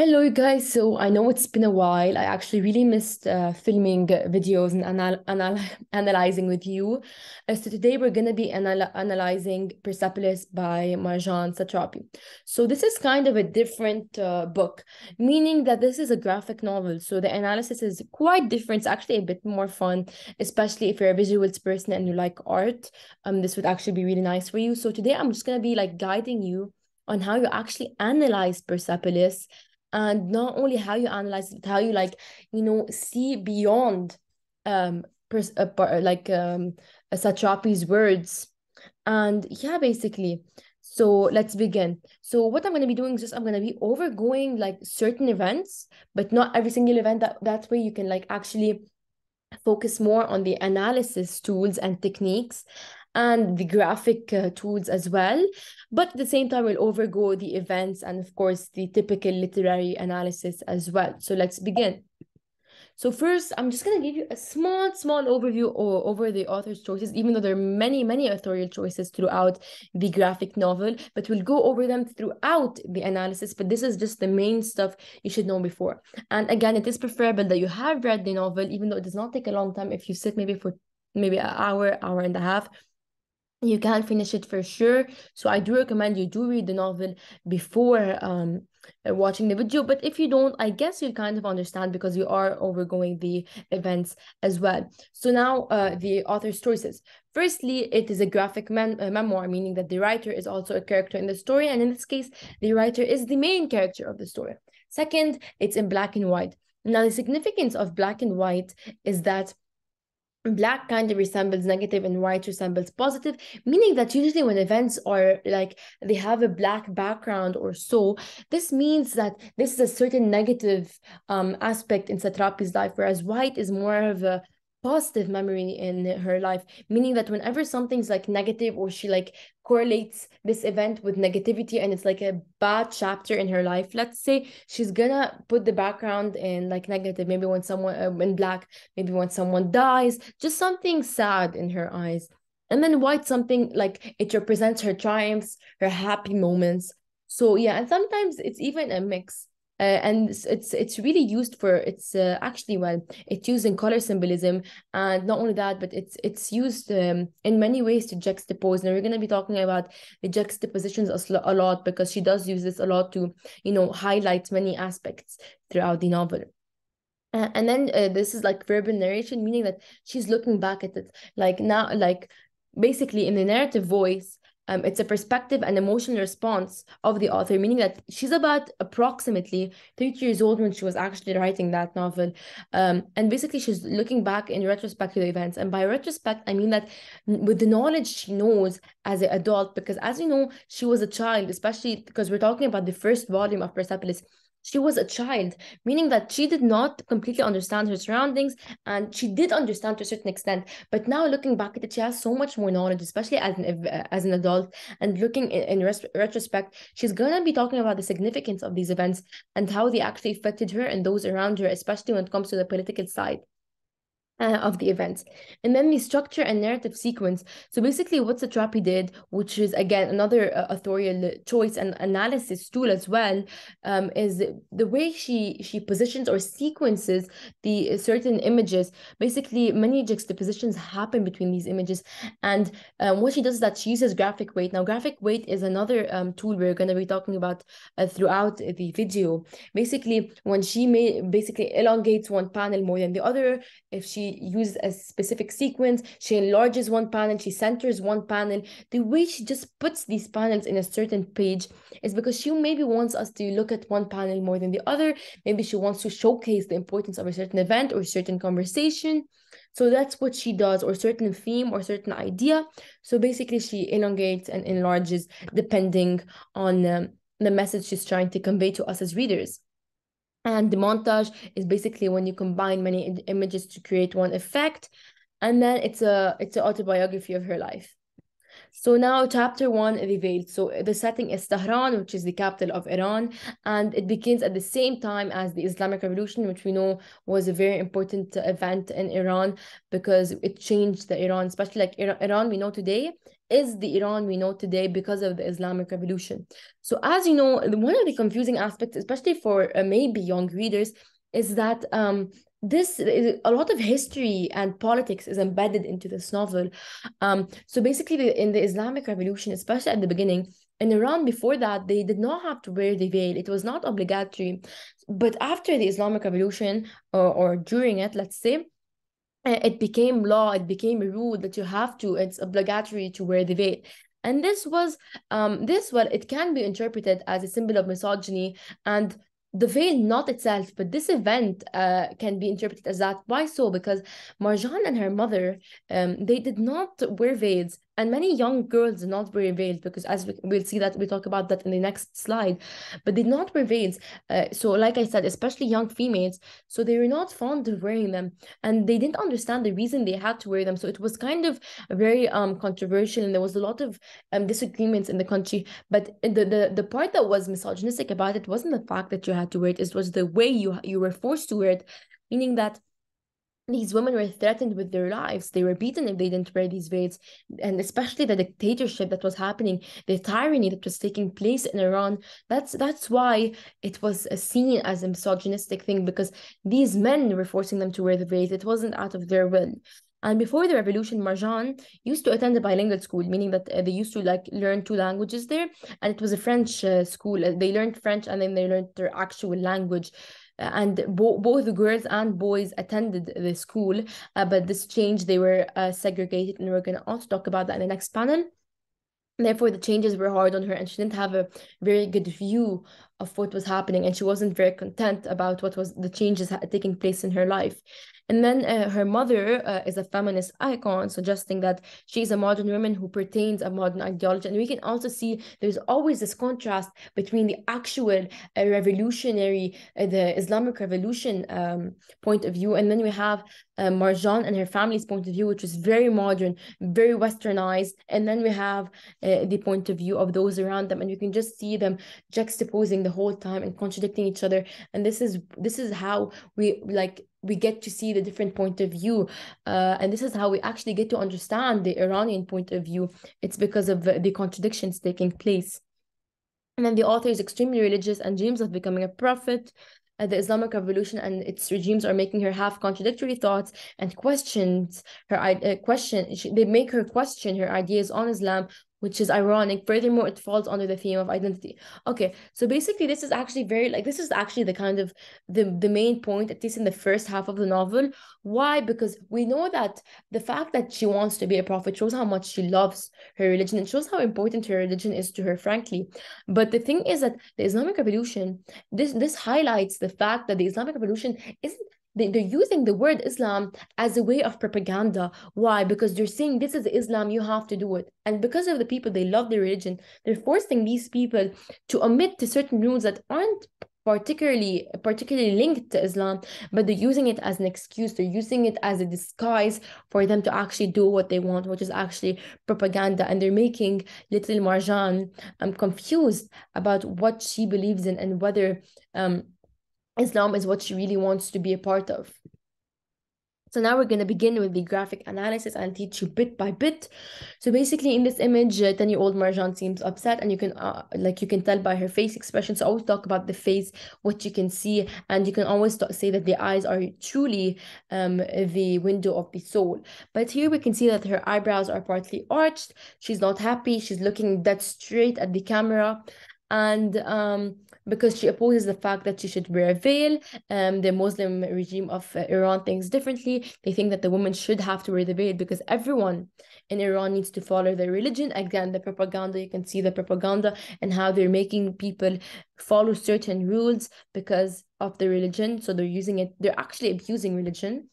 Hello, you guys. So I know it's been a while. I actually really missed uh, filming videos and anal anal analyzing with you. Uh, so today we're going to be anal analyzing Persepolis by Marjane Satrapi. So this is kind of a different uh, book, meaning that this is a graphic novel. So the analysis is quite different. It's actually a bit more fun, especially if you're a visuals person and you like art. Um, this would actually be really nice for you. So today I'm just going to be like guiding you on how you actually analyze Persepolis and not only how you analyze it, how you like you know see beyond um pers- like um satrapi's words. And yeah basically. So let's begin. So what i'm going to be doing is just i'm going to be overgoing like certain events but not every single event that that way you can like actually focus more on the analysis tools and techniques and the graphic uh, tools as well. But at the same time, we'll overgo the events and, of course, the typical literary analysis as well. So let's begin. So first, I'm just going to give you a small, small overview over the author's choices, even though there are many, many authorial choices throughout the graphic novel, but we'll go over them throughout the analysis. But this is just the main stuff you should know before. And again, it is preferable that you have read the novel, even though it does not take a long time. If you sit maybe for maybe an hour, hour and a half, you can finish it for sure. So i do recommend you do read the novel before um uh, watching the video. But if you don't i guess you kind of understand because you are overgoing the events as well. So now uh the author's choices firstly it is a graphic mem- uh, memoir meaning that the writer is also a character in the story and in this case the writer is the main character of the story. Second it's in black and white. Now the significance of black and white is that black kind of resembles negative and white resembles positive meaning that usually when events are like they have a black background or so this means that this is a certain negative um aspect in satrapi's life whereas white is more of a positive memory in her life meaning that whenever something's like negative or she like correlates this event with negativity and it's like a bad chapter in her life let's say she's gonna put the background in like negative. Maybe when someone uh, in black maybe when someone dies just something sad in her eyes. And then white something like it represents her triumphs her happy moments. So yeah and sometimes it's even a mix uh, and it's it's really used for it's uh, actually well it's used in color symbolism and not only that but it's it's used um, in many ways to juxtapose. And we're going to be talking about the juxtapositions a lot because she does use this a lot to you know highlight many aspects throughout the novel. Uh, and then uh, this is like verbal narration meaning that she's looking back at it like now like basically in the narrative voice um, it's a perspective and emotional response of the author, meaning that she's about approximately 30 years old when she was actually writing that novel. Um, and basically, she's looking back in retrospect to the events. And by retrospect, I mean that with the knowledge she knows as an adult, because as you know, she was a child, especially because we're talking about the first volume of Persepolis she was a child, meaning that she did not completely understand her surroundings and she did understand to a certain extent. But now looking back at it, she has so much more knowledge, especially as an as an adult. And looking in, in res- retrospect, she's gonna be talking about the significance of these events and how they actually affected her and those around her, especially when it comes to the political side uh, of the events. And then the structure and narrative sequence. So basically what Satrapi did, which is again another uh, authorial choice and analysis tool as well, um, is the way she she positions or sequences the certain images. Basically, many juxtapositions happen between these images. And um, what she does is that she uses graphic weight. Now, graphic weight is another um, tool we're going to be talking about uh, throughout the video. Basically, when she may basically elongates one panel more than the other, if she uses a specific sequence, she enlarges one panel, she centers one panel. The way she just puts these panels in a certain page is because she maybe wants us to look at one panel more than the other. Maybe she wants to showcase the importance of a certain event or certain conversation. So that's what she does, or certain theme or certain idea. So basically, she elongates and enlarges depending on um, the message she's trying to convey to us as readers. And the montage is basically when you combine many images to create one effect. And then it's a it's an autobiography of her life. So now chapter one, revealed. So the setting is Tehran, which is the capital of Iran, and it begins at the same time as the Islamic Revolution, which we know was a very important event in Iran because it changed the Iran, especially like Iran we know today is the Iran we know today because of the Islamic Revolution. So, as you know, one of the confusing aspects, especially for uh, maybe young readers, is that um, this a lot of history and politics is embedded into this novel. Um, so basically, in the Islamic Revolution, especially at the beginning, in Iran before that, they did not have to wear the veil. It was not obligatory. But after the Islamic Revolution or, or during it, let's say, it became law, it became a rule that you have to, it's obligatory to wear the veil. And this was, um, this, well, it can be interpreted as a symbol of misogyny and the veil not itself but this event uh, can be interpreted as that. Why so? Because marjan and her mother um, they did not wear veils and many young girls did not wear veils because as we, will see that we talk about that in the next slide but they did not veils uh, so like i said especially young females so they were not fond of wearing them and they didn't understand the reason they had to wear them. So it was kind of very um controversial and there was a lot of um disagreements in the country but the the, the part that was misogynistic about it wasn't the fact that you had to wear it it was the way you you were forced to wear it meaning that these women were threatened with their lives. They were beaten if they didn't wear these veils. And especially the dictatorship that was happening, the tyranny that was taking place in Iran. That's that's why it was seen as a misogynistic thing because these men were forcing them to wear the veils. It wasn't out of their will. And before the revolution, Marjan used to attend a bilingual school, meaning that uh, they used to like learn two languages there. And it was a French uh, school. They learned French and then they learned their actual language and bo- both the girls and boys attended the school uh, but this change they were uh, segregated and we're going to also talk about that in the next panel. Therefore the changes were hard on her and she didn't have a very good view of what was happening and she wasn't very content about what was the changes taking place in her life and then uh, her mother uh, is a feminist icon, suggesting that she's a modern woman who pertains a modern ideology. And we can also see there's always this contrast between the actual uh, revolutionary, uh, the Islamic revolution um, point of view, and then we have uh, Marjan and her family's point of view, which is very modern, very westernized. And then we have uh, the point of view of those around them, and you can just see them juxtaposing the whole time and contradicting each other. And this is this is how we like we get to see the different point of view uh, and this is how we actually get to understand the iranian point of view it's because of the contradictions taking place and then the author is extremely religious and dreams of becoming a prophet uh, the Islamic Revolution and its regimes are making her have contradictory thoughts and questions her uh, question. She, they make her question her ideas on Islam, which is ironic. Furthermore, it falls under the theme of identity. Okay, so basically, this is actually very like this is actually the kind of the the main point, at least in the first half of the novel. Why? Because we know that the fact that she wants to be a prophet shows how much she loves her religion. and shows how important her religion is to her, frankly. But the thing is that the Islamic Revolution, this this highlights the fact that the Islamic Revolution isn't they, they're using the word Islam as a way of propaganda. Why? Because they're saying this is Islam, you have to do it. And because of the people, they love their religion, they're forcing these people to omit to certain rules that aren't particularly particularly linked to Islam, but they're using it as an excuse. They're using it as a disguise for them to actually do what they want, which is actually propaganda. And they're making little Marjan um, confused about what she believes in and whether um Islam is what she really wants to be a part of. So now we're going to begin with the graphic analysis and teach you bit by bit. So basically in this image, 10-year-old uh, Marjan seems upset and you can uh, like you can tell by her face expression. So always talk about the face, what you can see, and you can always say that the eyes are truly um, the window of the soul. But here we can see that her eyebrows are partly arched. She's not happy. She's looking dead straight at the camera. And um, because she opposes the fact that she should wear a veil. Um, the Muslim regime of uh, Iran thinks differently. They think that the woman should have to wear the veil because everyone in Iran needs to follow their religion. Again, the propaganda, you can see the propaganda and how they're making people follow certain rules because of the religion. So they're using it, they're actually abusing religion.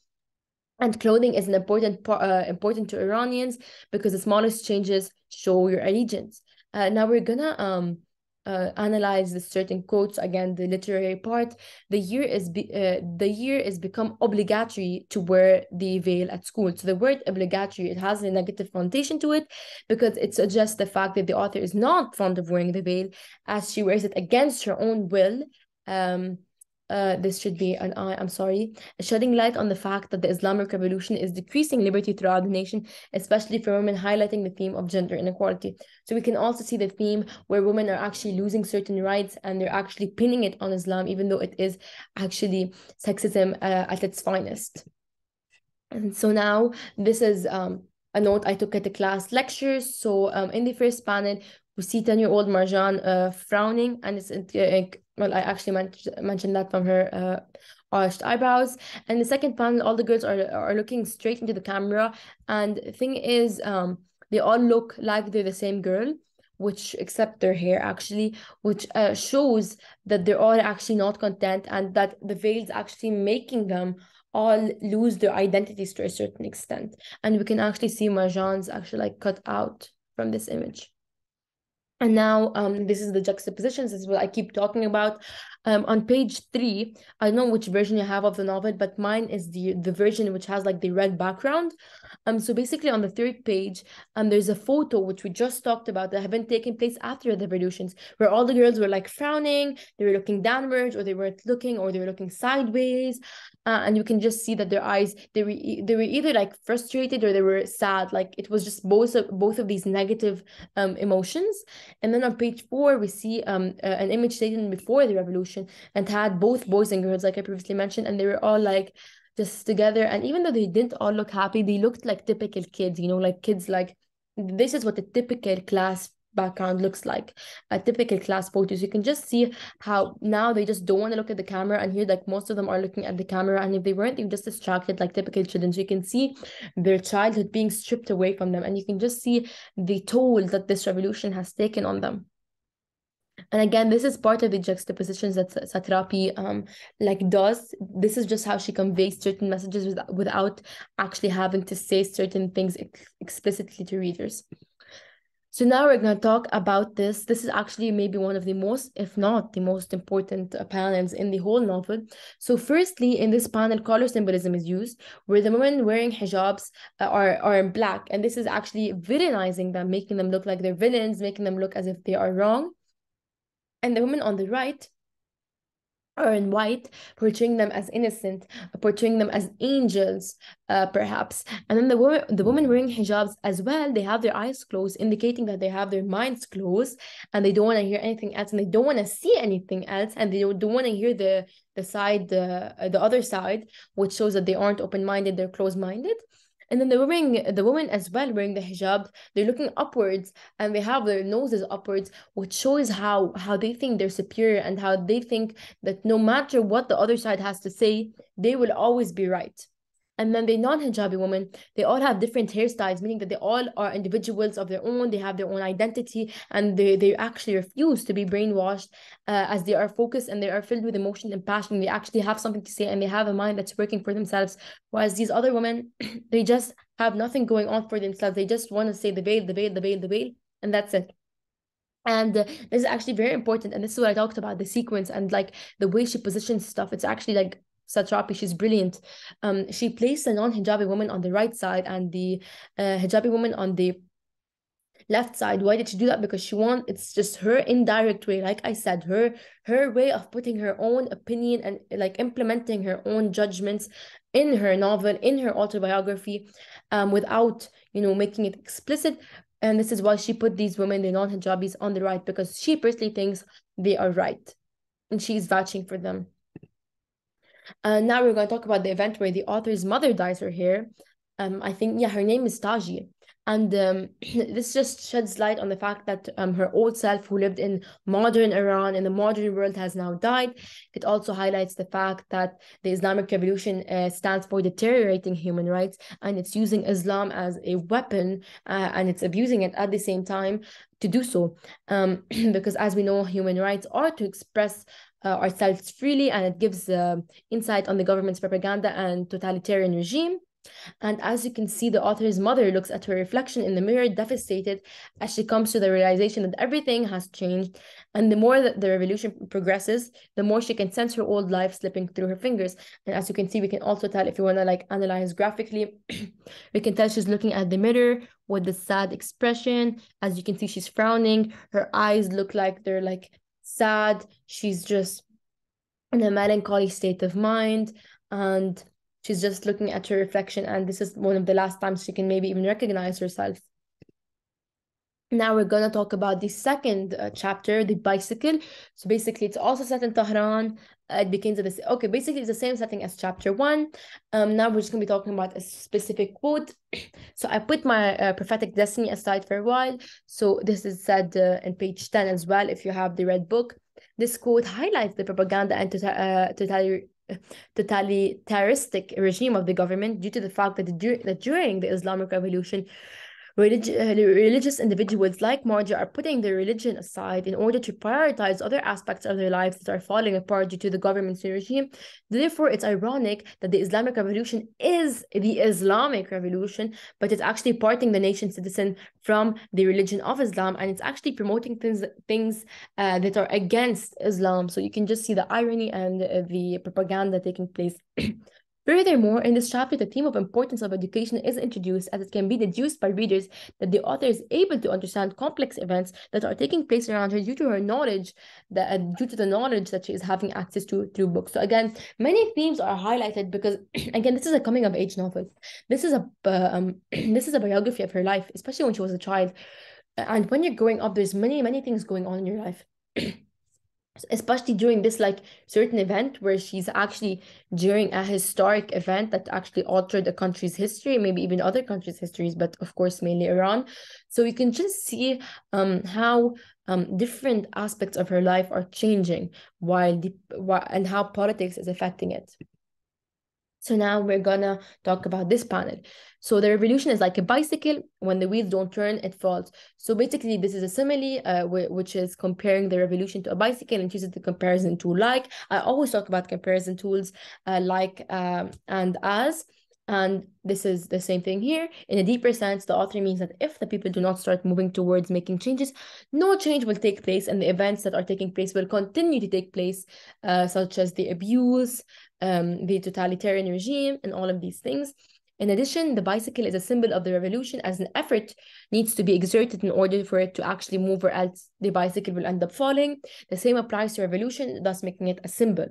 And clothing is an important part, uh, important to Iranians because the smallest changes show your allegiance. Uh, now we're gonna um uh, analyze the certain quotes again the literary part the year is be, uh, the year is become obligatory to wear the veil at school. So the word obligatory it has a negative connotation to it because it suggests the fact that the author is not fond of wearing the veil as she wears it against her own will. Um uh, this should be an I, I'm sorry, shedding light on the fact that the Islamic revolution is decreasing liberty throughout the nation, especially for women, highlighting the theme of gender inequality. So we can also see the theme where women are actually losing certain rights and they're actually pinning it on Islam, even though it is actually sexism uh, at its finest. And so now this is um, a note I took at the class lectures. So um, in the first panel, we see 10-year-old Marjan uh, frowning and it's well, I actually mentioned that from her uh, arched eyebrows. And the second panel, all the girls are are looking straight into the camera. And the thing is, um, they all look like they're the same girl, which except their hair actually, which uh, shows that they're all actually not content and that the veil is actually making them all lose their identities to a certain extent. And we can actually see Marjan's actually like cut out from this image. And now um, this is the juxtapositions. This is what I keep talking about. Um, on page three, I don't know which version you have of the novel, but mine is the the version which has like the red background. Um, so basically on the third page, um, there's a photo which we just talked about that have been taking place after the revolutions, where all the girls were like frowning, they were looking downwards, or they weren't looking, or they were looking sideways, uh, and you can just see that their eyes they were they were either like frustrated or they were sad. Like it was just both of both of these negative um emotions. And then on page four, we see um uh, an image taken before the revolution and had both boys and girls, like I previously mentioned, and they were all like just together. And even though they didn't all look happy, they looked like typical kids, you know, like kids like this is what a typical class background looks like a typical class photos. You can just see how now they just don't want to look at the camera and here like most of them are looking at the camera. And if they weren't they're just distracted like typical children. So you can see their childhood being stripped away from them. And you can just see the toll that this revolution has taken on them and again this is part of the juxtapositions that satrapi um like does this is just how she conveys certain messages without, without actually having to say certain things ex explicitly to readers so now we're going to talk about this. This is actually maybe one of the most, if not the most important uh, panels in the whole novel. So firstly, in this panel, color symbolism is used, where the women wearing hijabs uh, are, are in black. And this is actually villainizing them, making them look like they're villains, making them look as if they are wrong. And the women on the right are in white, portraying them as innocent, portraying them as angels, uh, perhaps. And then the woman, the women wearing hijabs as well, they have their eyes closed, indicating that they have their minds closed, and they don't want to hear anything else, and they don't want to see anything else, and they don't, don't want to hear the the side, the the other side, which shows that they aren't open minded, they're closed minded. And then the women, the women as well wearing the hijab, they're looking upwards and they have their noses upwards, which shows how how they think they're superior and how they think that no matter what the other side has to say, they will always be right. And then the non-hijabi women, they all have different hairstyles, meaning that they all are individuals of their own. They have their own identity, and they, they actually refuse to be brainwashed uh, as they are focused and they are filled with emotion and passion. They actually have something to say and they have a mind that's working for themselves. Whereas these other women, they just have nothing going on for themselves. They just want to say the veil, the veil, the veil, the veil, and that's it. And uh, this is actually very important. And this is what I talked about the sequence and like the way she positions stuff. It's actually like Satrapi, she's brilliant. Um, she placed a non-hijabi woman on the right side and the uh, hijabi woman on the left side. Why did she do that? Because she want it's just her indirect way, like I said, her her way of putting her own opinion and like implementing her own judgments in her novel, in her autobiography, um, without you know making it explicit. And this is why she put these women, the non-hijabis, on the right because she personally thinks they are right, and she's vouching for them. And now we're going to talk about the event where the author's mother dyes her hair. Um, I think, yeah, her name is Taji. And um, this just sheds light on the fact that um, her old self, who lived in modern Iran, in the modern world, has now died. It also highlights the fact that the Islamic Revolution uh, stands for deteriorating human rights and it's using Islam as a weapon uh, and it's abusing it at the same time to do so. Um, because as we know, human rights are to express uh, ourselves freely and it gives uh, insight on the government's propaganda and totalitarian regime. And as you can see, the author's mother looks at her reflection in the mirror, devastated, as she comes to the realization that everything has changed. And the more that the revolution progresses, the more she can sense her old life slipping through her fingers. And as you can see, we can also tell if you want to like analyze graphically, we can tell she's looking at the mirror with the sad expression. As you can see, she's frowning. Her eyes look like they're like sad. She's just in a melancholy state of mind and she's just looking at her reflection and this is one of the last times she can maybe even recognize herself now we're gonna talk about the second uh, chapter, the bicycle. So basically, it's also set in Tehran. Uh, it begins with this. Okay, basically, it's the same setting as chapter one. Um, now we're just gonna be talking about a specific quote. so I put my uh, prophetic destiny aside for a while. So this is said uh, in page ten as well. If you have the red book, this quote highlights the propaganda and tota-, uh, totalitarian totalitarianistic regime of the government due to the fact that, the, that during the Islamic Revolution, Religi- uh, religious individuals like Marja are putting their religion aside in order to prioritize other aspects of their lives that are falling apart due to the government's regime. Therefore, it's ironic that the Islamic Revolution is the Islamic Revolution, but it's actually parting the nation citizen from the religion of Islam, and it's actually promoting things things uh, that are against Islam. So you can just see the irony and uh, the propaganda taking place. Furthermore, in this chapter, the theme of importance of education is introduced as it can be deduced by readers that the author is able to understand complex events that are taking place around her due to her knowledge, that uh, due to the knowledge that she is having access to through books. So again, many themes are highlighted because again, this is a coming of age novel. This is a uh, um, this is a biography of her life, especially when she was a child. And when you're growing up, there's many many things going on in your life. especially during this like certain event where she's actually during a historic event that actually altered a country's history maybe even other countries histories but of course mainly iran. So you can just see um how um different aspects of her life are changing while the while, and how politics is affecting it so now we're gonna talk about this panel. So the revolution is like a bicycle. When the wheels don't turn, it falls. So basically, this is a simile, uh, which is comparing the revolution to a bicycle and uses the comparison tool like. I always talk about comparison tools uh, like um, and as. And this is the same thing here. In a deeper sense, the author means that if the people do not start moving towards making changes, no change will take place, and the events that are taking place will continue to take place, uh, such as the abuse, um, the totalitarian regime, and all of these things. In addition, the bicycle is a symbol of the revolution as an effort needs to be exerted in order for it to actually move or else the bicycle will end up falling. The same applies to revolution, thus making it a symbol.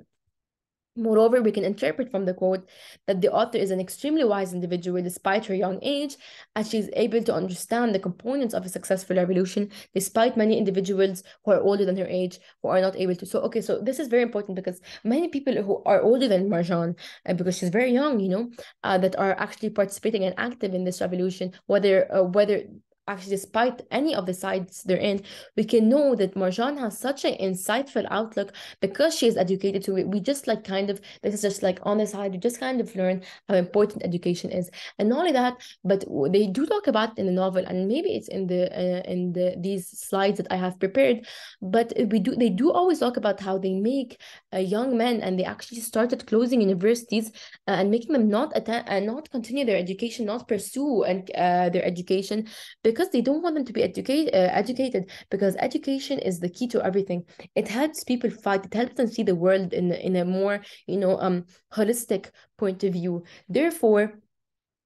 Moreover, we can interpret from the quote that the author is an extremely wise individual despite her young age, as she is able to understand the components of a successful revolution, despite many individuals who are older than her age who are not able to. So, okay, so this is very important because many people who are older than Marjan, uh, because she's very young, you know, uh, that are actually participating and active in this revolution, whether uh, whether actually despite any of the sides they're in we can know that marjan has such an insightful outlook because she is educated to it. We just like kind of this is just like on the side. You just kind of learn how important education is. And not only that but they do talk about in the novel and maybe it's in the uh, in the these slides that i have prepared but we do they do always talk about how they make uh, young men and they actually started closing universities uh, and making them not attend and uh, not continue their education not pursue and uh, their education because because they don't want them to be educate, uh, educated because education is the key to everything. It helps people fight it helps them see the world in, in a more you know um holistic point of view. Therefore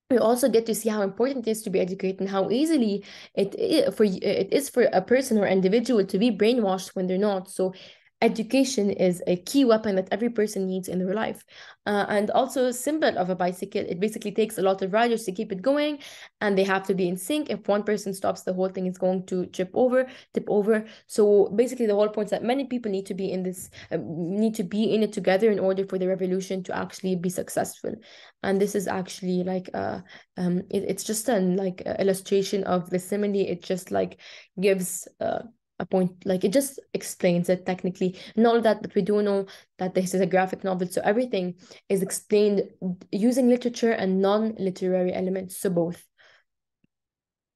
we also get to see how important it is to be educated and how easily it, it for it is for a person or individual to be brainwashed when they're not. So education is a key weapon that every person needs in their life. Uh, and also a symbol of a bicycle, it basically takes a lot of riders to keep it going and they have to be in sync. If one person stops, the whole thing is going to trip over, tip over. So basically the whole point is that many people need to be in this, uh, need to be in it together in order for the revolution to actually be successful. And this is actually like, uh, um, it, it's just an like illustration of the simile. It just like gives, uh, a point like it just explains it technically and all that but we do know that this is a graphic novel so everything is explained using literature and non-literary elements so both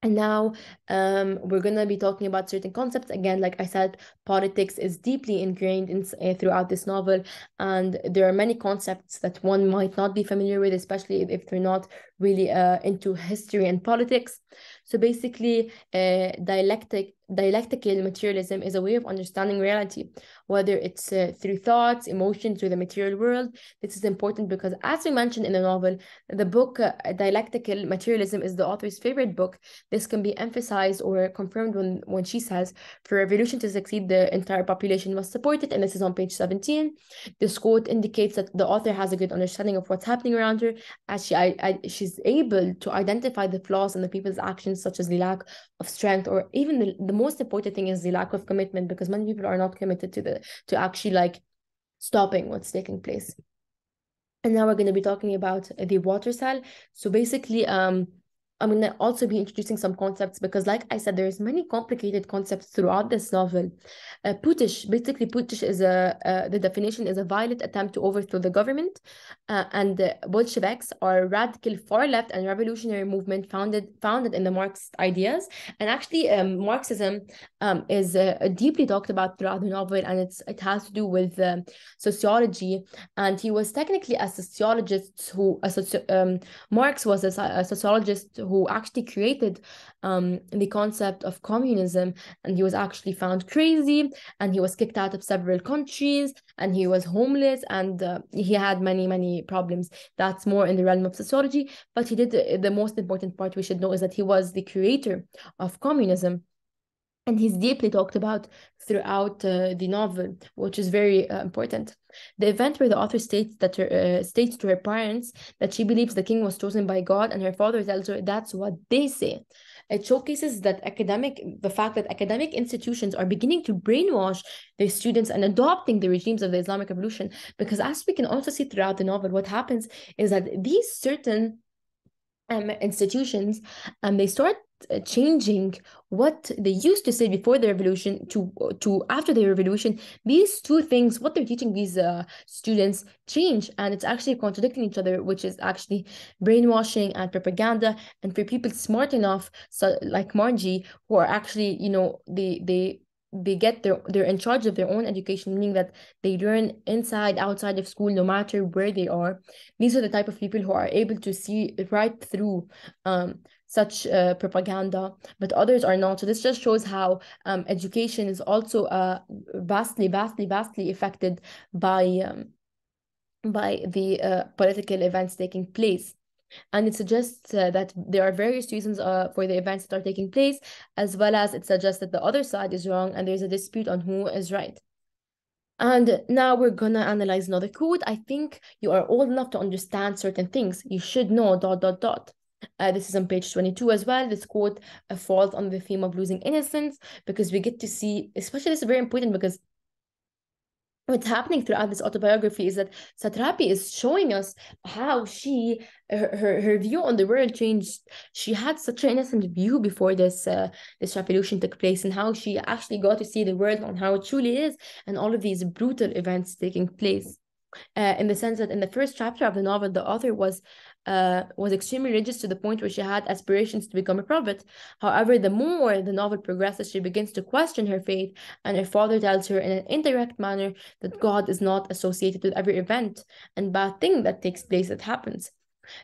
and now um, we're going to be talking about certain concepts. Again, like I said, politics is deeply ingrained in, uh, throughout this novel. And there are many concepts that one might not be familiar with, especially if, if they're not really uh, into history and politics. So basically, uh, dialectic dialectical materialism is a way of understanding reality, whether it's uh, through thoughts, emotions, or the material world. This is important because, as we mentioned in the novel, the book uh, Dialectical Materialism is the author's favorite book. This can be emphasized or confirmed when, when she says, For revolution to succeed, the entire population must support it. And this is on page 17. This quote indicates that the author has a good understanding of what's happening around her, as she, I, I, she's able to identify the flaws in the people's actions, such as the lack of strength or even the, the most important thing is the lack of commitment because many people are not committed to the to actually like stopping what's taking place. And now we're going to be talking about the water cell. So basically um I'm going to also be introducing some concepts because, like I said, there's many complicated concepts throughout this novel. Uh, basically, putsch is a uh, the definition is a violent attempt to overthrow the government, uh, and the Bolsheviks are radical far left and revolutionary movement founded founded in the Marxist ideas. And actually, um, Marxism um, is uh, deeply talked about throughout the novel, and it's it has to do with um, sociology. And he was technically a sociologist who a soci- um, Marx was a, a sociologist who who actually created um, the concept of communism. And he was actually found crazy and he was kicked out of several countries and he was homeless and uh, he had many, many problems. That's more in the realm of sociology. But he did the, the most important part we should know is that he was the creator of communism and he's deeply talked about throughout uh, the novel, which is very uh, important. The event where the author states that her, uh, states to her parents that she believes the king was chosen by God, and her father tells her that's what they say. It showcases that academic, the fact that academic institutions are beginning to brainwash their students and adopting the regimes of the Islamic Revolution. Because as we can also see throughout the novel, what happens is that these certain um, institutions and um, they start uh, changing what they used to say before the revolution to to after the revolution. These two things what they're teaching these uh, students change and it's actually contradicting each other which is actually brainwashing and propaganda and for people smart enough so like margie who are actually you know they they they get their they're in charge of their own education meaning that they learn inside outside of school no matter where they are. These are the type of people who are able to see right through um such uh, propaganda but others are not. So this just shows how um, education is also uh, vastly vastly vastly affected by um, by the uh, political events taking place and it suggests uh, that there are various reasons uh, for the events that are taking place, as well as it suggests that the other side is wrong and there's a dispute on who is right. And now we're gonna analyze another quote. I think you are old enough to understand certain things. You should know dot dot dot. Uh, this is on page 22 as well. This quote uh, falls on the theme of losing innocence because we get to see, especially this is very important because what's happening throughout this autobiography is that Satrapi is showing us how she her, her, her view on the world changed. She had such an innocent view before this uh, this revolution took place, and how she actually got to see the world on how it truly is, and all of these brutal events taking place. Uh, in the sense that in the first chapter of the novel, the author was uh, was extremely religious to the point where she had aspirations to become a prophet. However, the more the novel progresses, she begins to question her faith, and her father tells her in an indirect manner that God is not associated with every event and bad thing that takes place that happens.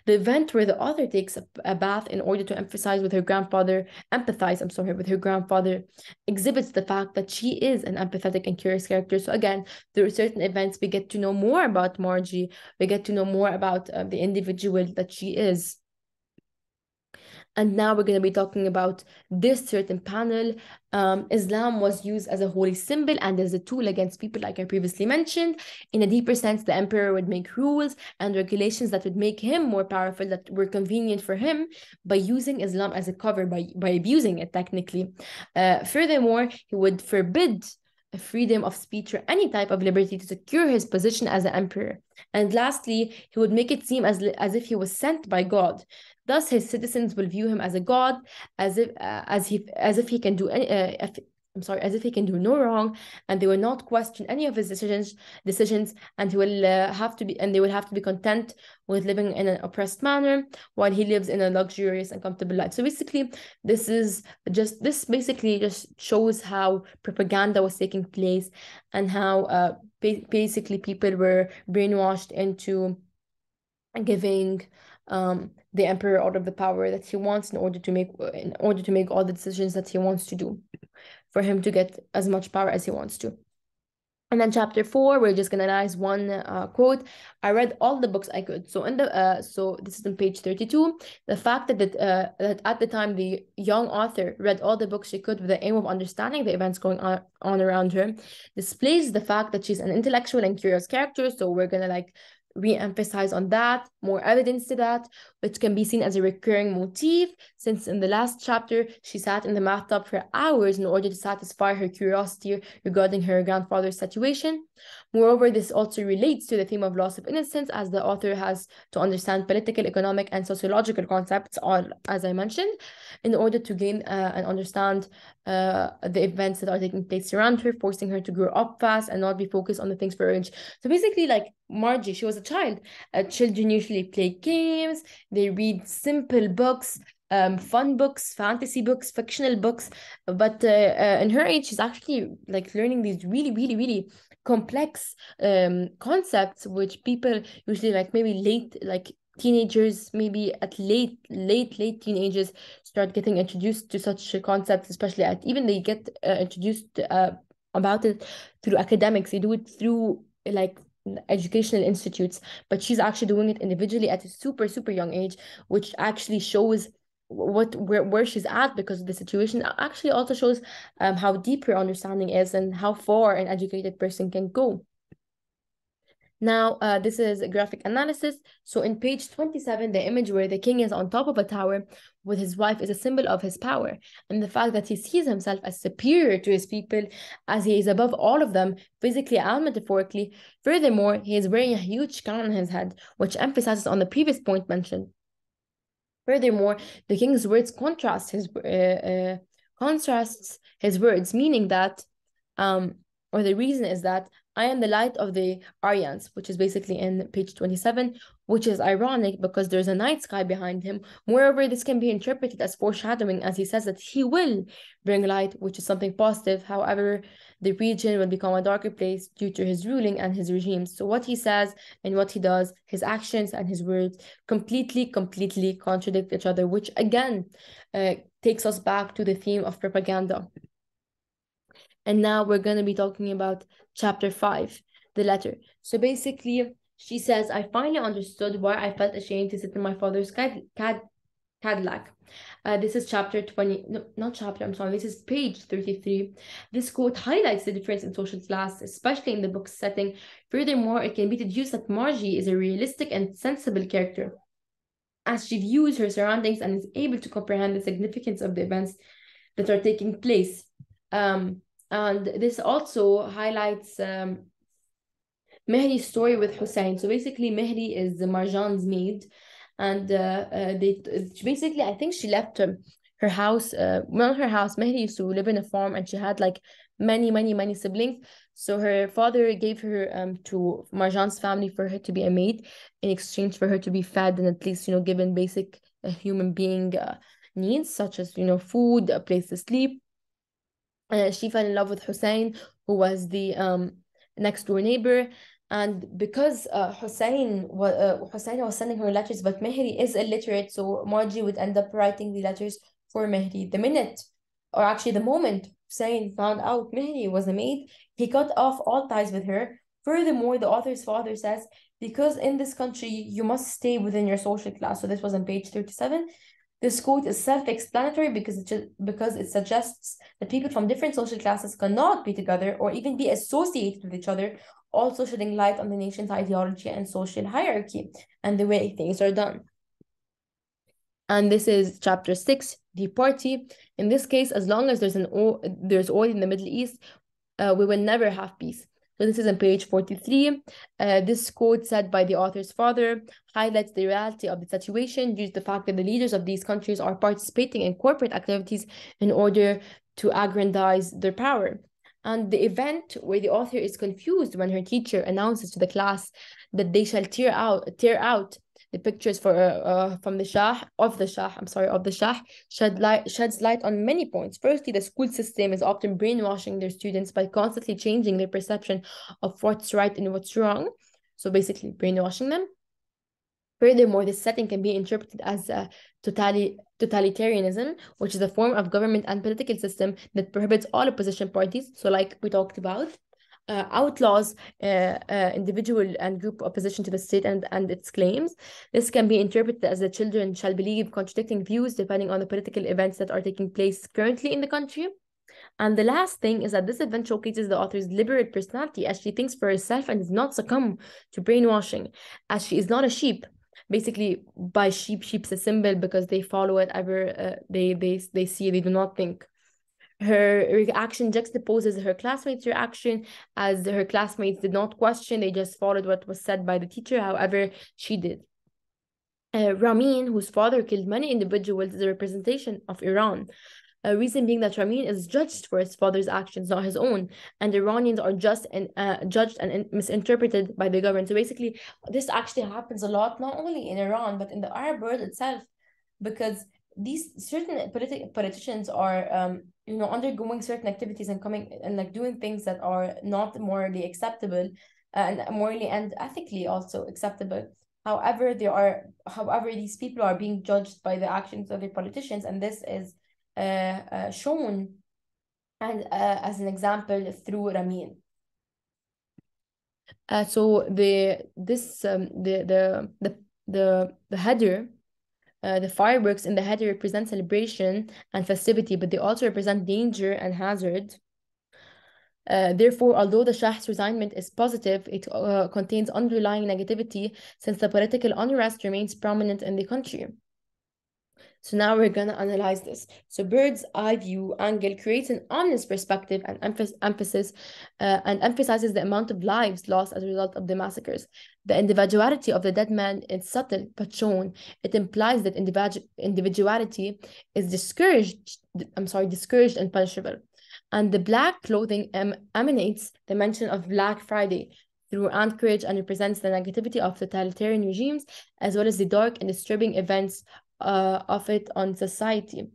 The event where the author takes a, bath in order to emphasize with her grandfather, empathize, I'm sorry, with her grandfather, exhibits the fact that she is an empathetic and curious character. So again, through certain events, we get to know more about Margie. We get to know more about uh, the individual that she is. And now we're going to be talking about this certain panel. Um, Islam was used as a holy symbol and as a tool against people, like I previously mentioned. In a deeper sense, the emperor would make rules and regulations that would make him more powerful, that were convenient for him by using Islam as a cover, by, by abusing it technically. Uh, furthermore, he would forbid freedom of speech or any type of liberty to secure his position as an emperor. And lastly, he would make it seem as, as if he was sent by God. Thus, his citizens will view him as a god, as if uh, as he as if he can do any. Uh, if, I'm sorry, as if he can do no wrong, and they will not question any of his decisions. Decisions, and he will uh, have to be, and they will have to be content with living in an oppressed manner while he lives in a luxurious and comfortable life. So basically, this is just this basically just shows how propaganda was taking place and how uh, ba basically people were brainwashed into giving um, the emperor out of the power that he wants in order to make in order to make all the decisions that he wants to do for him to get as much power as he wants to and then chapter four, we're just gonna analyze one uh, quote. I read all the books I could. So in the uh, so this is on page thirty-two. The fact that that, uh, that at the time the young author read all the books she could with the aim of understanding the events going on, on around her displays the fact that she's an intellectual and curious character. So we're gonna like re-emphasize on that, more evidence to that, which can be seen as a recurring motif, since in the last chapter, she sat in the bathtub for hours in order to satisfy her curiosity regarding her grandfather's situation. Moreover, this also relates to the theme of loss of innocence, as the author has to understand political, economic, and sociological concepts, all as I mentioned, in order to gain uh, and understand uh, the events that are taking place around her, forcing her to grow up fast and not be focused on the things for age. So basically, like Margie, she was a child. Uh, children usually play games, they read simple books, um, fun books, fantasy books, fictional books. But uh, uh, in her age, she's actually like learning these really, really, really complex um, concepts, which people usually like maybe late, like teenagers maybe at late late late teenagers start getting introduced to such concepts especially at even they get uh, introduced uh, about it through academics they do it through like educational institutes but she's actually doing it individually at a super super young age which actually shows what where, where she's at because of the situation actually also shows um how deep her understanding is and how far an educated person can go now, uh, this is a graphic analysis. So in page 27, the image where the king is on top of a tower with his wife is a symbol of his power. And the fact that he sees himself as superior to his people, as he is above all of them, physically and metaphorically. Furthermore, he is wearing a huge crown on his head, which emphasizes on the previous point mentioned. Furthermore, the king's words contrast his uh, uh, contrasts his words, meaning that, um, or the reason is that I am the light of the Aryans, which is basically in page 27, which is ironic because there's a night sky behind him. Moreover, this can be interpreted as foreshadowing as he says that he will bring light, which is something positive. However, the region will become a darker place due to his ruling and his regimes. So what he says and what he does, his actions and his words completely, completely contradict each other, which again uh, takes us back to the theme of propaganda. And now we're going to be talking about chapter 5, the letter. So basically, she says, I finally understood why I felt ashamed to sit in my father's cad- cad- Cadillac. Uh, this is chapter 20, no, not chapter, I'm sorry, this is page 33. This quote highlights the difference in social class, especially in the book's setting. Furthermore, it can be deduced that Margie is a realistic and sensible character, as she views her surroundings and is able to comprehend the significance of the events that are taking place. Um, and this also highlights um, Mehdi's story with Hussein. So basically, Mehdi is the Marjan's maid, and uh, uh, they basically I think she left her, her house. Uh, well, her house. Mehdi used to live in a farm, and she had like many, many, many siblings. So her father gave her um to Marjan's family for her to be a maid in exchange for her to be fed and at least you know given basic uh, human being uh, needs such as you know food, a place to sleep uh, she fell in love with Hussein, who was the um, next door neighbor. And because uh, Hussein, uh, Hussein was sending her letters, but Mehdi is illiterate, so Margie would end up writing the letters for Mehdi. The minute, or actually the moment Hussein found out Mehdi was a maid, he cut off all ties with her. Furthermore, the author's father says, because in this country, you must stay within your social class. So this was on page 37. This quote is self-explanatory because it because it suggests that people from different social classes cannot be together or even be associated with each other, also shedding light on the nation's ideology and social hierarchy and the way things are done. And this is chapter six, the party. In this case, as long as there's an there's oil in the Middle East, uh, we will never have peace. So this is on page 43. Uh, this quote said by the author's father highlights the reality of the situation due to the fact that the leaders of these countries are participating in corporate activities in order to aggrandize their power. And the event where the author is confused when her teacher announces to the class that they shall tear out tear out the pictures for uh, uh, from the Shah of the Shah I'm sorry of the Shah shed light sheds light on many points. Firstly, the school system is often brainwashing their students by constantly changing their perception of what's right and what's wrong. So basically, brainwashing them. Furthermore, this setting can be interpreted as a totali totalitarianism, which is a form of government and political system that prohibits all opposition parties. So, like we talked about, uh, outlaws uh, uh, individual and group opposition to the state and, and its claims. This can be interpreted as the children shall believe contradicting views depending on the political events that are taking place currently in the country. And the last thing is that this event showcases the author's liberate personality as she thinks for herself and does not succumb to brainwashing, as she is not a sheep. Basically, by sheep, sheep's a symbol because they follow whatever uh, they, they, they see, they do not think. Her reaction juxtaposes her classmates' reaction, as her classmates did not question, they just followed what was said by the teacher, however, she did. Uh, Ramin, whose father killed many individuals, is a representation of Iran. A reason being that Ramin is judged for his father's actions, not his own, and Iranians are just and uh, judged and misinterpreted by the government. So basically, this actually happens a lot, not only in Iran but in the Arab world itself, because these certain politi- politicians are, um, you know, undergoing certain activities and coming and like doing things that are not morally acceptable, and morally and ethically also acceptable. However, they are, however, these people are being judged by the actions of the politicians, and this is uh, uh, shown and uh, as an example through Ramin. Uh, so the this um, the the the the the header uh, the fireworks in the header represent celebration and festivity, but they also represent danger and hazard. Uh, therefore, although the Shah's resignment is positive, it uh, contains underlying negativity since the political unrest remains prominent in the country. So now we're going to analyze this. So bird's eye view angle creates an honest perspective and emphasis uh, and emphasizes the amount of lives lost as a result of the massacres. The individuality of the dead man is subtle but shown. It implies that individu individuality is discouraged, I'm sorry, discouraged and punishable. And the black clothing em emanates the mention of Black Friday, through Anchorage and represents the negativity of totalitarian regimes as well as the dark and disturbing events uh, of it on society.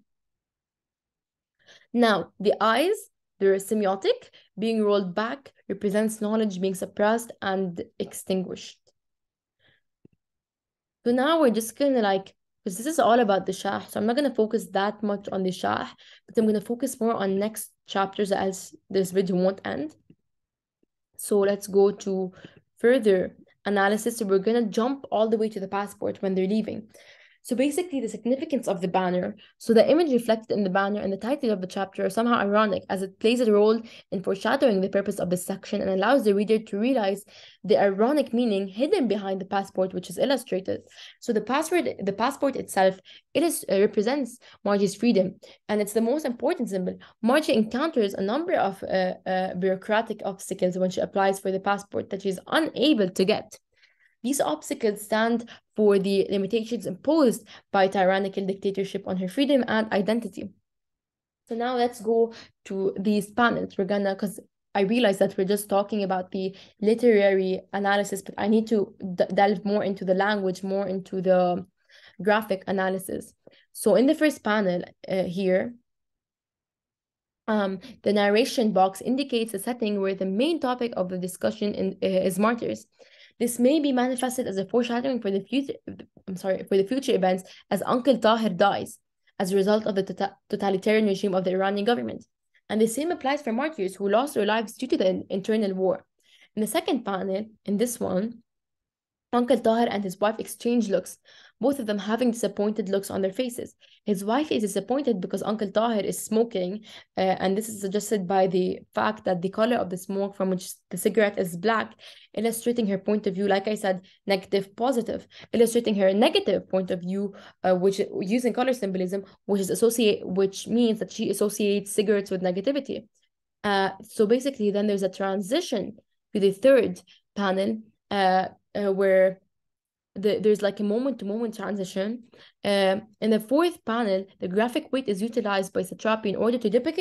Now, the eyes, they're semiotic, being rolled back represents knowledge being suppressed and extinguished. So now we're just gonna like, because this is all about the Shah, so I'm not gonna focus that much on the Shah, but I'm gonna focus more on next chapters as this video won't end. So let's go to further analysis. So we're gonna jump all the way to the passport when they're leaving. So basically, the significance of the banner. So the image reflected in the banner and the title of the chapter are somehow ironic as it plays a role in foreshadowing the purpose of this section and allows the reader to realize the ironic meaning hidden behind the passport, which is illustrated. So the passport, the passport itself, it is, uh, represents Margie's freedom, and it's the most important symbol. Margie encounters a number of uh, uh, bureaucratic obstacles when she applies for the passport that she is unable to get. These obstacles stand for the limitations imposed by tyrannical dictatorship on her freedom and identity. So now let's go to these panels. We're gonna, because I realize that we're just talking about the literary analysis, but I need to delve more into the language, more into the graphic analysis. So in the first panel uh, here, um, the narration box indicates a setting where the main topic of the discussion in, uh, is martyrs. This may be manifested as a foreshadowing for the future I'm sorry, for the future events as Uncle Tahir dies as a result of the tota-, totalitarian regime of the Iranian government. And the same applies for martyrs who lost their lives due to the internal war. In the second panel, in this one, Uncle Tahir and his wife exchange looks, both of them having disappointed looks on their faces. His wife is disappointed because Uncle Tahir is smoking, uh, and this is suggested by the fact that the color of the smoke from which the cigarette is black, illustrating her point of view, like I said, negative, positive, illustrating her negative point of view, uh, which using color symbolism, which is associate, which means that she associates cigarettes with negativity. Uh, so basically, then there's a transition to the third panel, uh, uh where the, there's like a moment to moment transition. Um, in the fourth panel, the graphic weight is utilized by Satrapi in order to depict,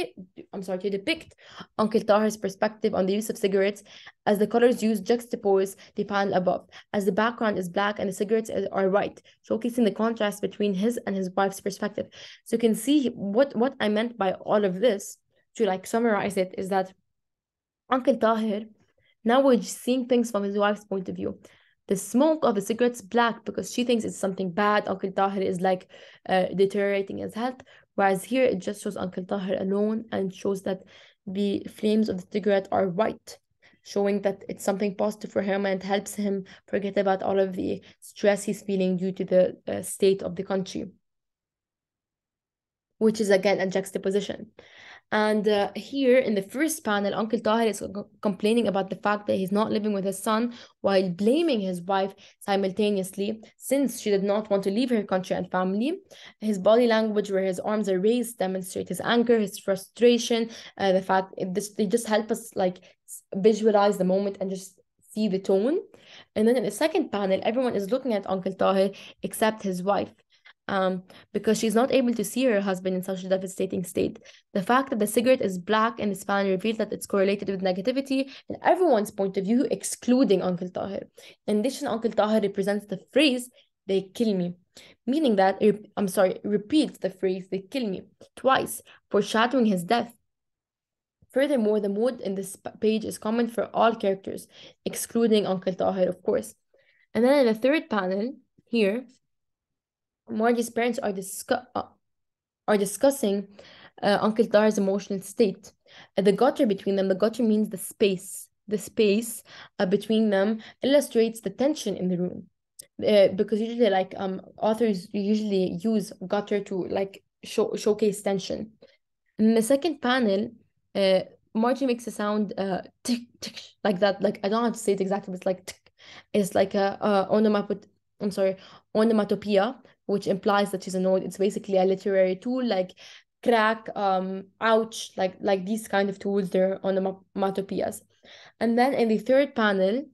I'm sorry, to depict Uncle Tahir's perspective on the use of cigarettes as the colors used juxtapose the panel above, as the background is black and the cigarettes are white, showcasing the contrast between his and his wife's perspective. So you can see what, what I meant by all of this, to like summarize it, is that Uncle Tahir, now we're seeing things from his wife's point of view the smoke of the cigarette's black because she thinks it's something bad. Uncle Tahir is like uh, deteriorating his health. Whereas here it just shows Uncle Tahir alone and shows that the flames of the cigarette are white, showing that it's something positive for him and helps him forget about all of the stress he's feeling due to the uh, state of the country, which is again a juxtaposition. And uh, here in the first panel, Uncle Tahir is complaining about the fact that he's not living with his son while blaming his wife simultaneously since she did not want to leave her country and family. His body language, where his arms are raised, demonstrate his anger, his frustration, uh, the fact this they just help us like visualize the moment and just see the tone. And then in the second panel, everyone is looking at Uncle Tahir except his wife um, because she's not able to see her husband in such a devastating state. The fact that the cigarette is black in this panel reveals that it's correlated with negativity in everyone's point of view, excluding Uncle Tahir. In addition, Uncle Tahir represents the phrase, they kill me, meaning that, I'm sorry, repeats the phrase, they kill me, twice, foreshadowing his death. Furthermore, the mood in this page is common for all characters, excluding Uncle Tahir, of course. And then in the third panel, here, Margie's parents are discuss uh, are discussing uh, Uncle Tahir's emotional state. Uh, the gutter between them, the gutter means the space. The space uh, between them illustrates the tension in the room. Uh, because usually, like um, authors usually use gutter to like show showcase tension. In the second panel, uh, Margie makes a sound uh tick tick like that. Like I don't know how to say it exactly, but it's like tick. It's like a, a onomatopoeia. I'm sorry, onomatopoeia which implies that she's annoyed. It's basically a literary tool like crack, um, ouch, like like these kind of tools, they're onomatopoeias. And then in the third panel,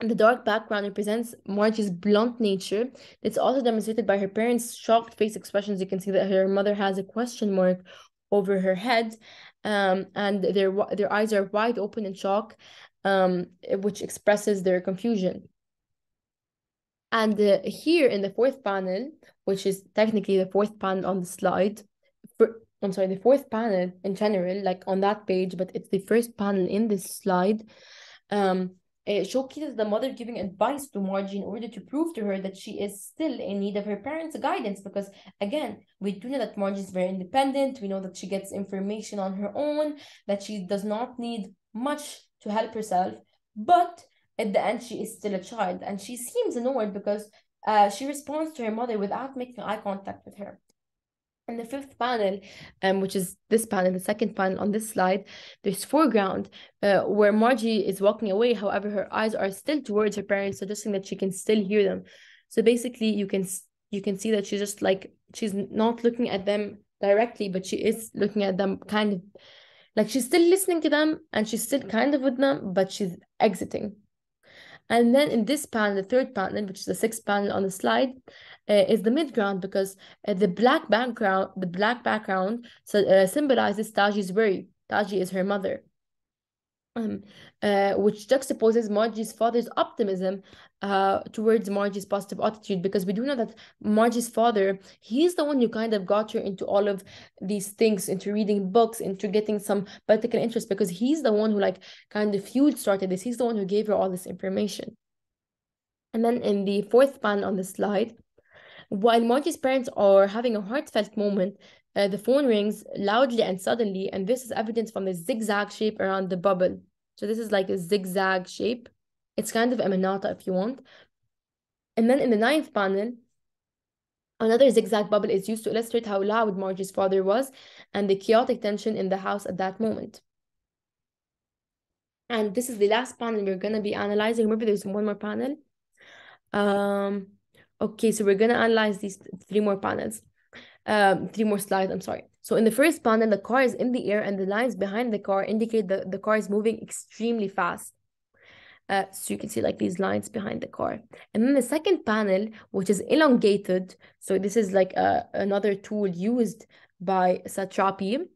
the dark background represents Margie's blunt nature. It's also demonstrated by her parents' shocked face expressions. You can see that her mother has a question mark over her head, um, and their their eyes are wide open in shock, um, which expresses their confusion. And uh, here in the fourth panel, which is technically the fourth panel on the slide, for, I'm sorry, the fourth panel in general, like on that page, but it's the first panel in this slide. Um, it showcases the mother giving advice to Margie in order to prove to her that she is still in need of her parents' guidance. Because again, we do know that Margie is very independent. We know that she gets information on her own, that she does not need much to help herself. But at the end she is still a child and she seems annoyed because uh, she responds to her mother without making eye contact with her in the fifth panel, um, which is this panel, the second panel on this slide, there's foreground uh, where Margie is walking away. However, her eyes are still towards her parents, suggesting that she can still hear them. So basically, you can you can see that she's just like she's not looking at them directly, but she is looking at them kind of like she's still listening to them and she's still kind of with them, but she's exiting. And then in this panel, the third panel, which is the sixth panel on the slide, uh, is the midground because uh, the black background, the black background so, uh, symbolizes Taji's worry. Taji is her mother um, uh, which juxtaposes Margie's father's optimism uh, towards Margie's positive attitude because we do know that Margie's father, he's the one who kind of got her into all of these things, into reading books, into getting some political interest because he's the one who like kind of fueled started this. He's the one who gave her all this information. And then in the fourth panel on the slide, while Margie's parents are having a heartfelt moment, uh, the phone rings loudly and suddenly, and this is evidence from the zigzag shape around the bubble. So this is like a zigzag shape. It's kind of a manata if you want. And then in the ninth panel, another zigzag bubble is used to illustrate how loud Margie's father was and the chaotic tension in the house at that moment. And this is the last panel we're going to be analyzing. Remember, there's one more panel. Um, okay, so we're going to analyze these three more panels um, three more slides, I'm sorry. So in the first panel, the car is in the air and the lines behind the car indicate that the car is moving extremely fast. Uh, so you can see like these lines behind the car. And then the second panel, which is elongated. So this is like a, uh, another tool used by Satrapi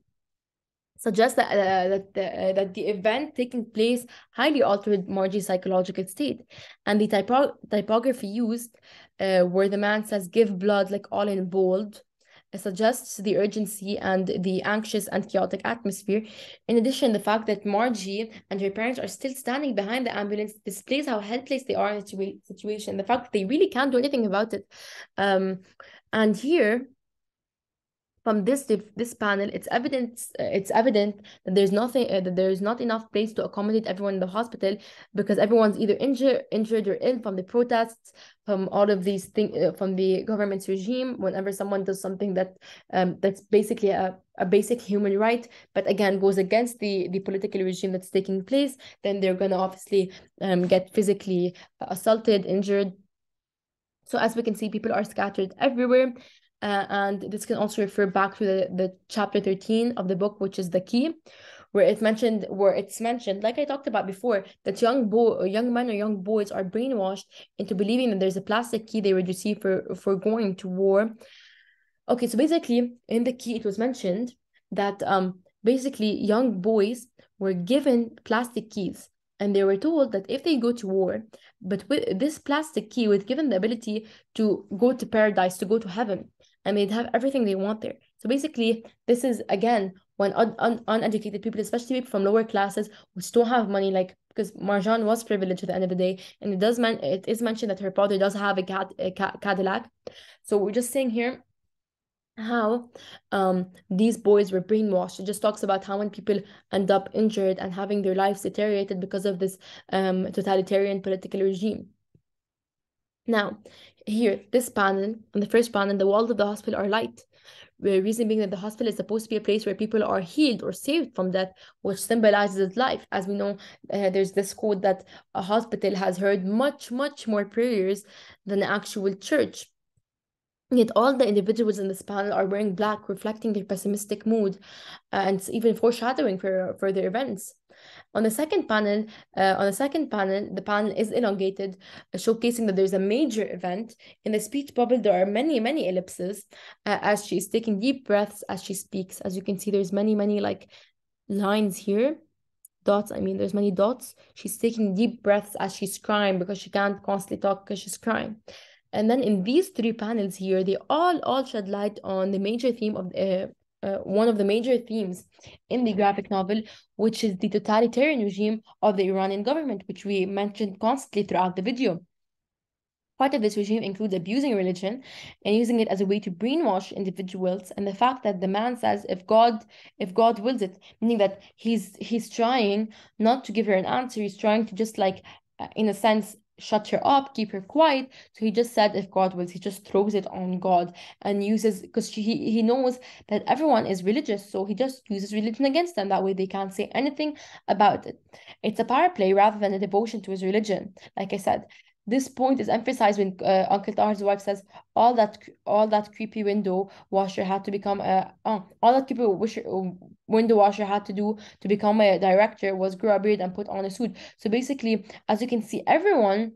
suggests that uh, that the, uh, that the event taking place highly altered Margie's psychological state, and the typo typography used, uh, where the man says "give blood" like all in bold, suggests the urgency and the anxious and chaotic atmosphere. In addition, the fact that Margie and her parents are still standing behind the ambulance displays how helpless they are in the situation. The fact that they really can't do anything about it. Um, and here, from this this panel, it's evident it's evident that there's nothing uh, that there's not enough place to accommodate everyone in the hospital because everyone's either injured injured or ill from the protests, from all of these things uh, from the government's regime. Whenever someone does something that um that's basically a a basic human right, but again goes against the the political regime that's taking place, then they're gonna obviously um get physically assaulted, injured. So as we can see, people are scattered everywhere. Uh, and this can also refer back to the, the chapter 13 of the book, which is the key, where it's mentioned where it's mentioned, like I talked about before, that young boy young men or young boys are brainwashed into believing that there's a plastic key they would receive for, for going to war. Okay, so basically in the key it was mentioned that um basically young boys were given plastic keys and they were told that if they go to war but with this plastic key was given the ability to go to paradise to go to heaven and they'd have everything they want there. So basically, this is again when un- un- uneducated people, especially people from lower classes, which don't have money, like because Marjan was privileged at the end of the day, and it does man it is mentioned that her father does have a, cat a Cadillac. So we're just saying here how um these boys were brainwashed it just talks about how when people end up injured and having their lives deteriorated because of this um totalitarian political regime now here, this panel, and the first panel, the walls of the hospital are light. The reason being that the hospital is supposed to be a place where people are healed or saved from death, which symbolizes life. As we know, uh, there's this quote that a hospital has heard much, much more prayers than the actual church. Yet all the individuals in this panel are wearing black, reflecting their pessimistic mood and even foreshadowing for further events. On the second panel, uh, on the second panel, the panel is elongated, uh, showcasing that there's a major event. In the speech bubble, there are many, many ellipses uh, as she's taking deep breaths as she speaks. As you can see, there's many, many like lines here. Dots, I mean, there's many dots. She's taking deep breaths as she's crying because she can't constantly talk because she's crying. And then in these three panels here, they all all shed light on the major theme of uh, uh, one of the major themes in the graphic novel, which is the totalitarian regime of the Iranian government, which we mentioned constantly throughout the video. Part of this regime includes abusing religion and using it as a way to brainwash individuals, and the fact that the man says, "If God, if God wills it," meaning that he's he's trying not to give her an answer, he's trying to just like, uh, in a sense, shut her up, keep her quiet. So he just said, if God wills, he just throws it on God and uses because he he knows that everyone is religious, so he just uses religion against them. That way they can't say anything about it. It's a power play rather than a devotion to his religion. Like I said, this point is emphasized when uh, Uncle Tahir's wife says all that all that creepy window washer had to become a oh, all that creepy wisher, window washer had to do to become a director was grow a beard and put on a suit. So basically, as you can see, everyone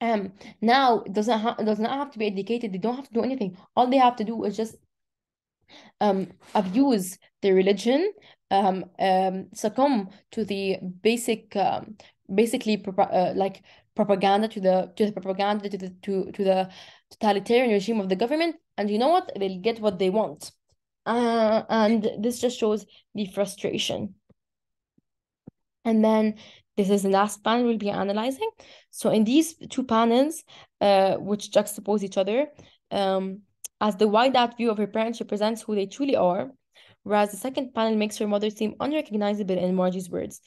um now doesn't ha- does not have to be educated. They don't have to do anything. All they have to do is just um abuse their religion, um um succumb to the basic um basically uh, like propaganda to the to the propaganda to the to, to the totalitarian regime of the government and you know what? They'll get what they want. Uh, and this just shows the frustration. And then this is the last panel we'll be analyzing. So in these two panels uh, which juxtapose each other um, as the wide-out view of her parents represents who they truly are whereas the second panel makes her mother seem unrecognizable in Margie's words.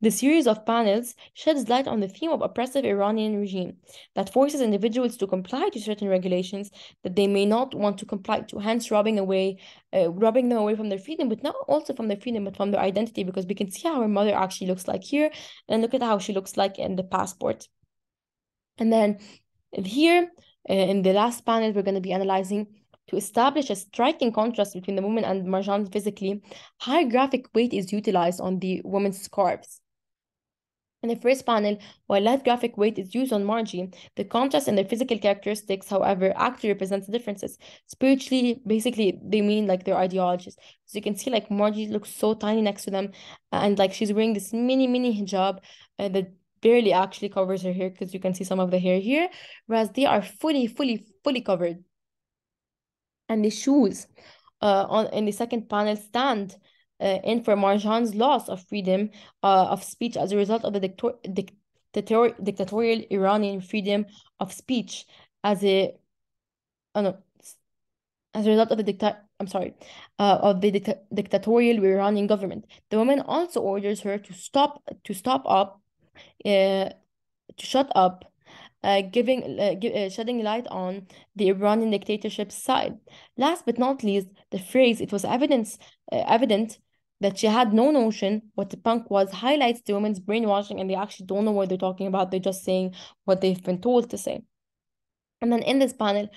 The series of panels sheds light on the theme of oppressive Iranian regime that forces individuals to comply to certain regulations that they may not want to comply to, hence robbing away, uh, robbing them away from their freedom, but not also from their freedom, but from their identity, because we can see how her mother actually looks like here, and look at how she looks like in the passport. And then here, uh, in the last panel, we're going to be analyzing to establish a striking contrast between the woman and Marjan physically, high graphic weight is utilized on the woman's scarves. In the first panel, while light graphic weight is used on Margie, the contrast in their physical characteristics, however, actually represents the differences. Spiritually, basically, they mean like their ideologies. So you can see like Margie looks so tiny next to them, and like she's wearing this mini, mini hijab uh, that barely actually covers her hair because you can see some of the hair here, whereas they are fully, fully, fully covered. And the shoes uh, on in the second panel stand uh, in for Marjan's loss of freedom uh, of speech as a result of the dictator dictator dictatorial Iranian freedom of speech as a oh no as a result of the dicta I'm sorry uh, of the dicta dictatorial Iranian government. The woman also orders her to stop to stop up uh, to shut up uh, giving uh, give, uh, shedding light on the Iranian dictatorship side. Last but not least, the phrase "it was evidence uh, evident that she had no notion what the punk was highlights the woman's brainwashing, and they actually don't know what they're talking about. They're just saying what they've been told to say. And then in this panel,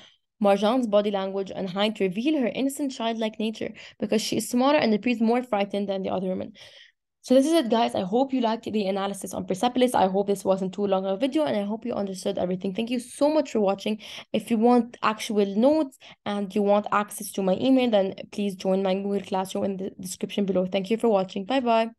Marjan's body language and height reveal her innocent childlike nature because she is smaller and appears more frightened than the other women. So this is it, guys. I hope you liked the analysis on Persepolis. I hope this wasn't too long of a video, and I hope you understood everything. Thank you so much for watching. If you want actual notes and you want access to my email, then please join my Google Classroom in the description below. Thank you for watching. Bye-bye.